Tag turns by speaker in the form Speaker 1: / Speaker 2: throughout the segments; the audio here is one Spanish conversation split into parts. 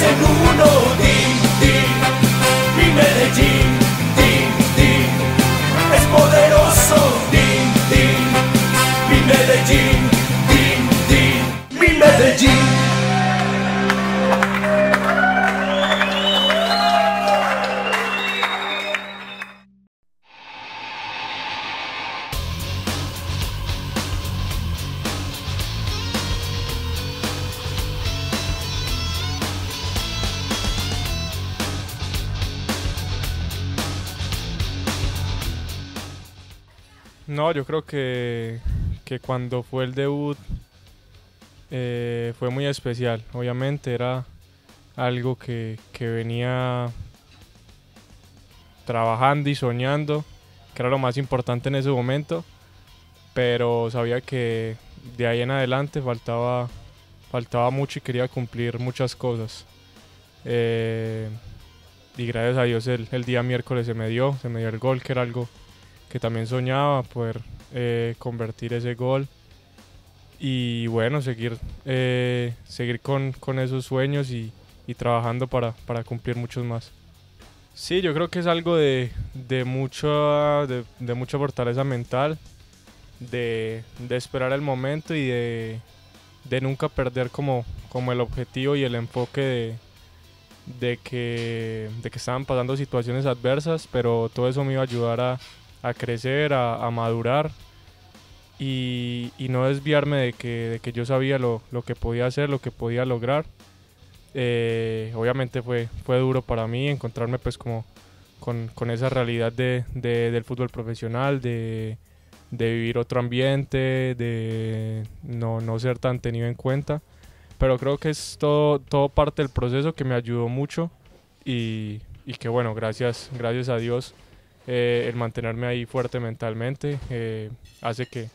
Speaker 1: dicen uno, din, din, mi Medellín, din, din, es poderoso, din, din, mi Medellín, din, din, mi Medellín.
Speaker 2: No, yo creo que, que cuando fue el debut eh, fue muy especial. Obviamente era algo que, que venía trabajando y soñando, que era lo más importante en ese momento, pero sabía que de ahí en adelante faltaba, faltaba mucho y quería cumplir muchas cosas. Eh, y gracias a Dios el, el día miércoles se me dio, se me dio el gol, que era algo que también soñaba poder eh, convertir ese gol y bueno, seguir, eh, seguir con, esos sueños y, trabajando para, cumplir muchos más. Sí, yo creo que es algo de, de, mucha, de, mucha fortaleza mental, de, esperar el momento y de, nunca perder como, como el objetivo y el enfoque de, de, que, de que estaban pasando situaciones adversas, pero todo eso me iba a ayudar a, a crecer, a, madurar y, no desviarme de que, de que yo sabía lo, lo, que podía hacer, lo que podía lograr. Eh, obviamente fue, fue duro para mí encontrarme pues como con, con esa realidad de, del fútbol profesional, de, de, vivir otro ambiente, de no, no ser tan tenido en cuenta. Pero creo que es todo, todo parte del proceso que me ayudó mucho y, y que bueno, gracias, gracias a Dios eh, el mantenerme ahí fuerte mentalmente eh, hace que,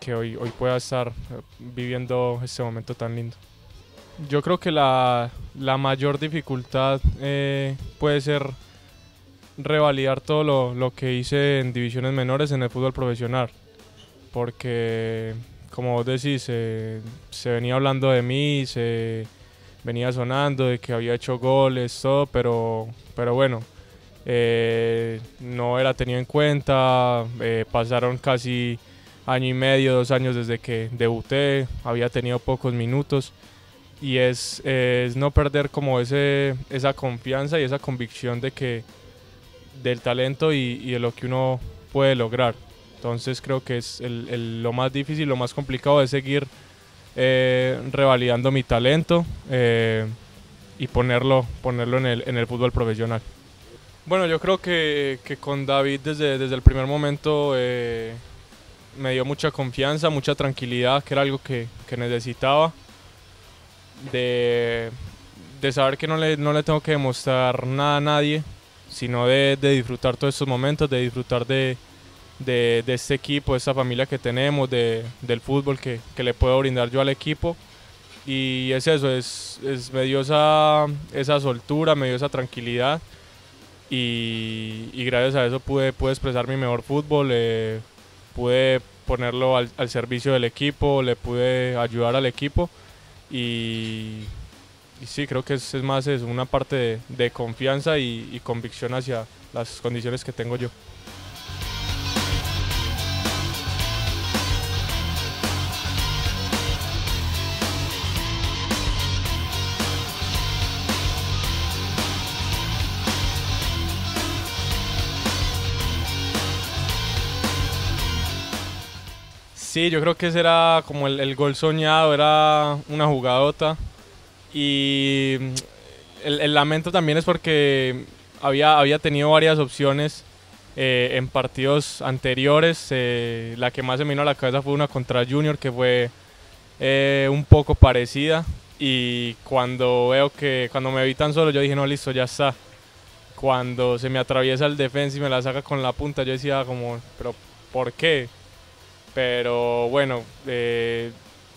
Speaker 2: que hoy, hoy pueda estar eh, viviendo este momento tan lindo. Yo creo que la, la mayor dificultad eh, puede ser revalidar todo lo, lo, que hice en divisiones menores en el fútbol profesional, porque como vos decís, se venía hablando de mí, se venía sonando de que había hecho goles, todo, pero, pero bueno, eh, no era tenido en cuenta, eh, pasaron casi año y medio, dos años desde que debuté, había tenido pocos minutos y es, es no perder como ese, esa confianza y esa convicción de que del talento y, de lo que uno puede lograr. Entonces creo que es lo más difícil, lo más complicado es seguir eh, revalidando mi talento y ponerlo, ponerlo en, el, en el fútbol profesional. Bueno, yo creo que, que con David desde, desde, el primer momento eh, me dio mucha confianza, mucha tranquilidad, que era algo que, que necesitaba. De, de, saber que no le, no le tengo que demostrar nada a nadie, sino de, de disfrutar todos estos momentos, de disfrutar de, de, este equipo, de esta familia que tenemos, de, del fútbol que, que, le puedo brindar yo al equipo. Y es eso, es, es, me dio esa, esa soltura, me dio esa tranquilidad. Y, gracias a eso pude, pude expresar mi mejor fútbol, eh, pude ponerlo al, servicio del equipo, le pude ayudar al equipo. Y, sí, creo que es, más es una parte de, confianza y convicción hacia las condiciones que tengo yo. Sí, yo creo que ese era como el, gol soñado, era una jugadota. Y el, el, lamento también es porque había, había tenido varias opciones eh, en partidos anteriores. Eh, la que más se me vino a la cabeza fue una contra Junior, que fue eh, un poco parecida. Y cuando veo que, cuando me vi tan solo, yo dije, no, listo, ya está. Cuando se me atraviesa el defensa y me la saca con la punta, yo decía como, pero ¿por qué? Pero bueno, eh,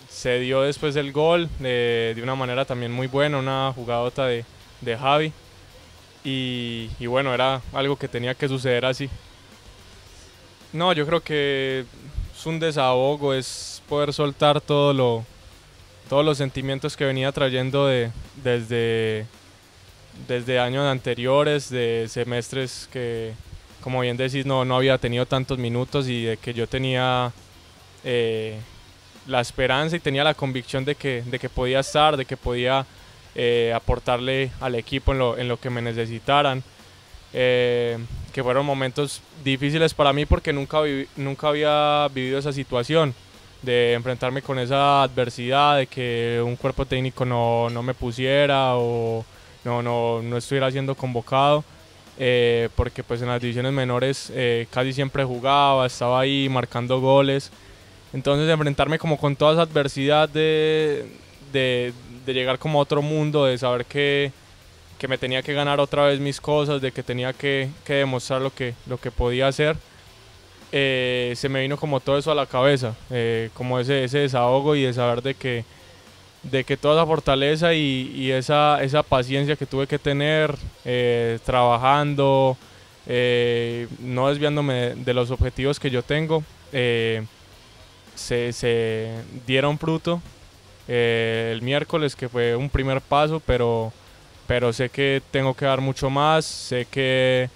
Speaker 2: se dio después del gol eh, de una manera también muy buena, una jugadota de, de Javi. Y, y, bueno, era algo que tenía que suceder así. No, yo creo que es un desahogo, es poder soltar todo lo, todos los sentimientos que venía trayendo de, desde, desde años anteriores, de semestres que, como bien decís, no, no había tenido tantos minutos y de que yo tenía eh, la esperanza y tenía la convicción de que, de que podía estar, de que podía eh, aportarle al equipo en lo, en lo que me necesitaran. Eh, que fueron momentos difíciles para mí porque nunca, nunca había vivido esa situación de enfrentarme con esa adversidad, de que un cuerpo técnico no, no me pusiera o no, no, no estuviera siendo convocado. Eh, porque pues en las divisiones menores eh, casi siempre jugaba, estaba ahí marcando goles. Entonces enfrentarme como con toda esa adversidad de, de, llegar como a otro mundo, de saber que, que, me tenía que ganar otra vez mis cosas, de que tenía que, demostrar lo que, lo que podía hacer eh, se me vino como todo eso a la cabeza, eh, como ese, ese desahogo y de saber de que, de que toda esa fortaleza y, esa, esa, paciencia que tuve que tener eh, trabajando, no desviándome de, los objetivos que yo tengo, se, se, dieron fruto eh, el miércoles, que fue un primer paso, pero, pero sé que tengo que dar mucho más, sé que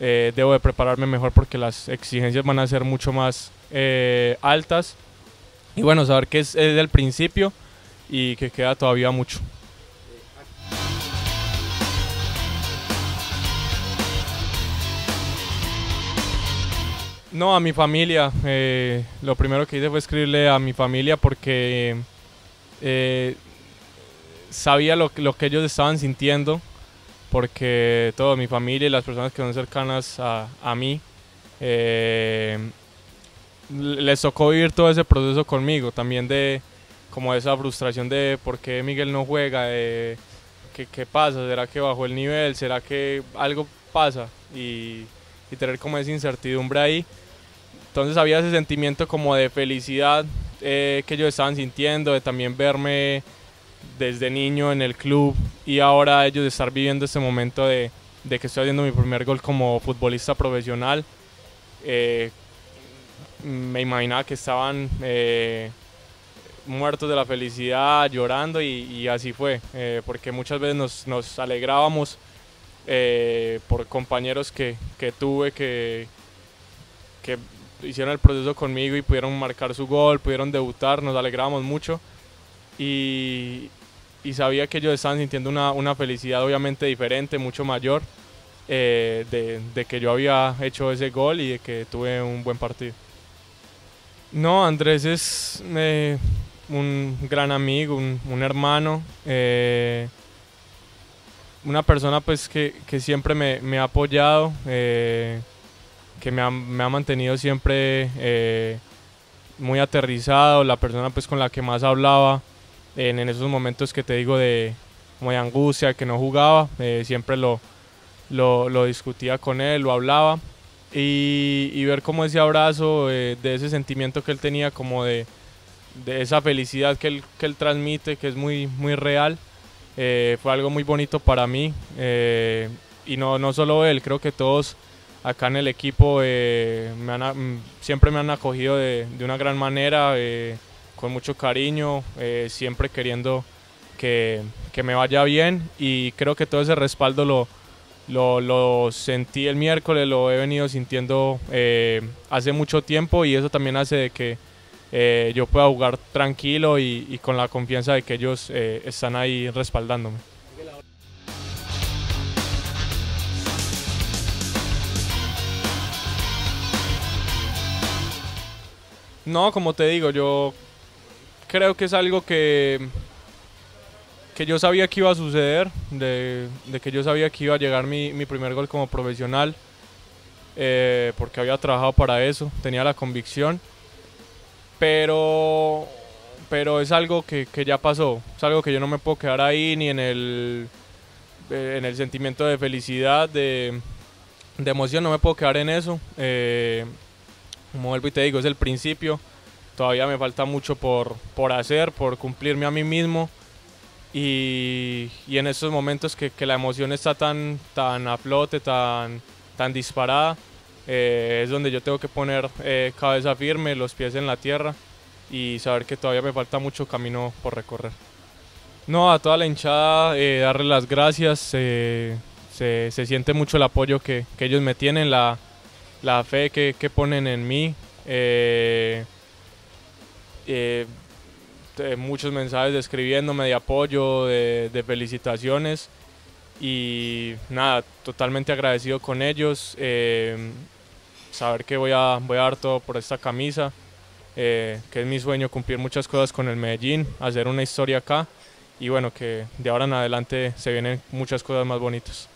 Speaker 2: eh, debo de prepararme mejor porque las exigencias van a ser mucho más eh, altas. Y bueno, saber que es, es el principio y que queda todavía mucho. No, a mi familia. Eh, lo primero que hice fue escribirle a mi familia porque eh, sabía lo, que ellos estaban sintiendo porque toda mi familia y las personas que son cercanas a, a mí eh, les tocó vivir todo ese proceso conmigo, también de como esa frustración de por qué Miguel no juega, de qué, qué pasa, será que bajó el nivel, será que algo pasa y, y tener como esa incertidumbre ahí. Entonces había ese sentimiento como de felicidad eh, que ellos estaban sintiendo, de también verme desde niño en el club y ahora ellos estar viviendo este momento de, que estoy haciendo mi primer gol como futbolista profesional. Eh, me imaginaba que estaban eh, muertos de la felicidad, llorando y, así fue, porque muchas veces nos, alegrábamos por compañeros que, tuve que hicieron el proceso conmigo y pudieron marcar su gol, pudieron debutar, nos alegrábamos mucho y, y sabía que ellos estaban sintiendo una, una felicidad obviamente diferente, mucho mayor, eh, de, que yo había hecho ese gol y de que tuve un buen partido. No, Andrés es eh, un gran amigo, un, hermano, eh, una persona pues que, que siempre me, ha apoyado, que me ha, me ha, mantenido siempre eh, muy aterrizado, la persona pues con la que más hablaba en, en, esos momentos que te digo de, de angustia, que no jugaba, eh, siempre lo, lo, discutía con él, lo hablaba. Y, ver como ese abrazo, eh, de ese sentimiento que él tenía, como de, de esa felicidad que él, que él, transmite, que es muy, muy real, fue algo muy bonito para mí. Y no, no solo él, creo que todos acá en el equipo me han, siempre me han acogido de, una gran manera con mucho cariño, eh, siempre queriendo que, me vaya bien y creo que todo ese respaldo lo, sentí el miércoles, lo he venido sintiendo eh, hace mucho tiempo y eso también hace de que eh, yo pueda jugar tranquilo y, y, con la confianza de que ellos eh, están ahí respaldándome. No, como te digo, yo creo que es algo que, que yo sabía que iba a suceder, de, que yo sabía que iba a llegar mi, mi primer gol como profesional, eh, porque había trabajado para eso, tenía la convicción, pero, pero es algo que, que, ya pasó, es algo que yo no me puedo quedar ahí ni en el, eh, en el sentimiento de felicidad, de, de, emoción, no me puedo quedar en eso. Eh, como vuelvo y te digo, es el principio todavía me falta mucho por, por hacer, por cumplirme a mí mismo. Y, y en estos momentos que, que, la emoción está tan, tan a flote, tan, tan disparada, eh, es donde yo tengo que poner eh, cabeza firme, los pies en la tierra y saber que todavía me falta mucho camino por recorrer. No, a toda la hinchada, eh, darle las gracias. se, se siente mucho el apoyo que, que ellos me tienen, la, la fe que, que ponen en mí. eh, eh, muchos mensajes escribiéndome de apoyo, de, felicitaciones. Y nada, totalmente agradecido con ellos. eh, saber que voy a, voy a dar todo por esta camisa. que es mi sueño cumplir muchas cosas con el Medellín, hacer una historia acá y bueno, que de ahora en adelante se vienen muchas cosas más bonitas.